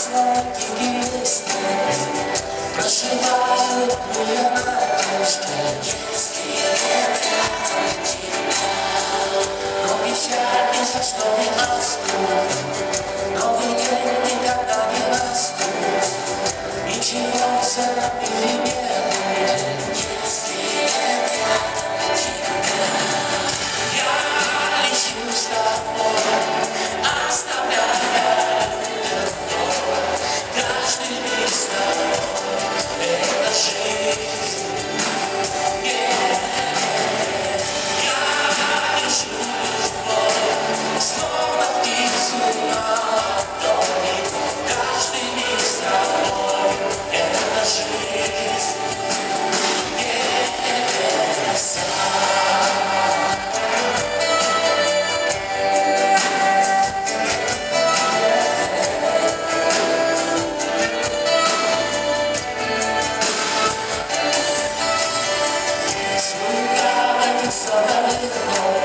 сладкий лист Прошивают меня дождь Yes, I